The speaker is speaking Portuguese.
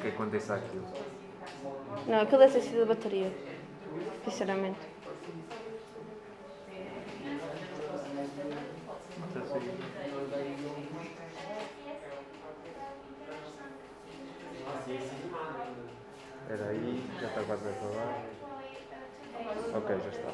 que aconteça aquilo. Não, aquilo deve ter sido a bateria. Sinceramente. Espera aí, já está quase a acabar. Ok, já está.